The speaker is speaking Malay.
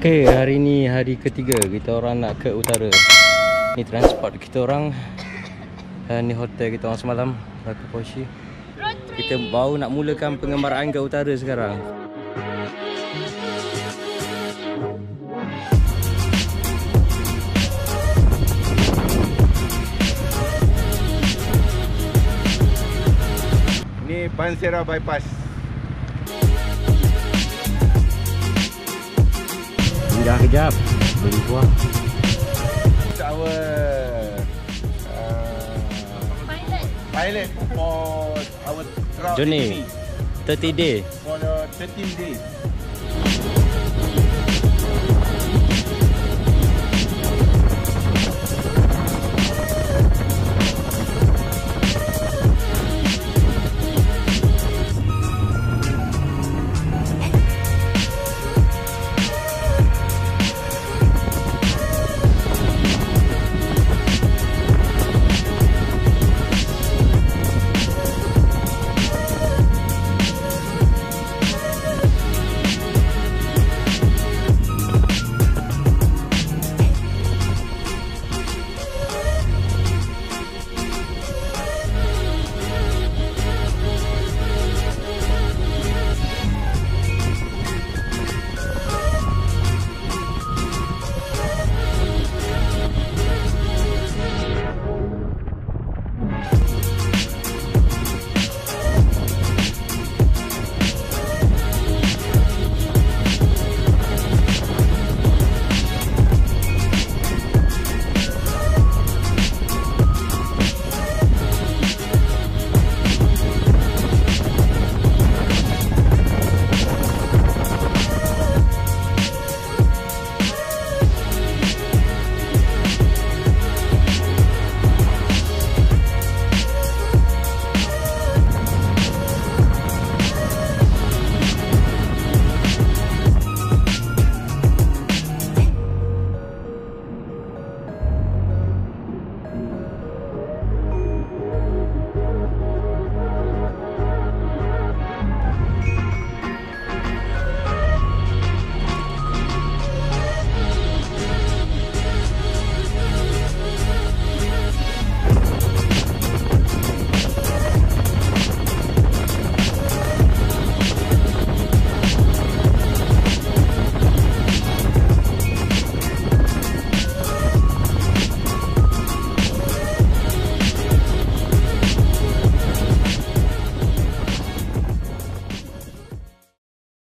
Okay, hari ni hari ketiga kita orang nak ke utara. Ni transport kita orang. Uh, ni hotel kita orang semalam. Ratu Poshi. Kita baru nak mulakan pengembaraan ke utara sekarang. Ni Pansera Bypass. Dah kejap. Beli buah. Our uh, pilot for our Journey. 30 day. for the 13 days.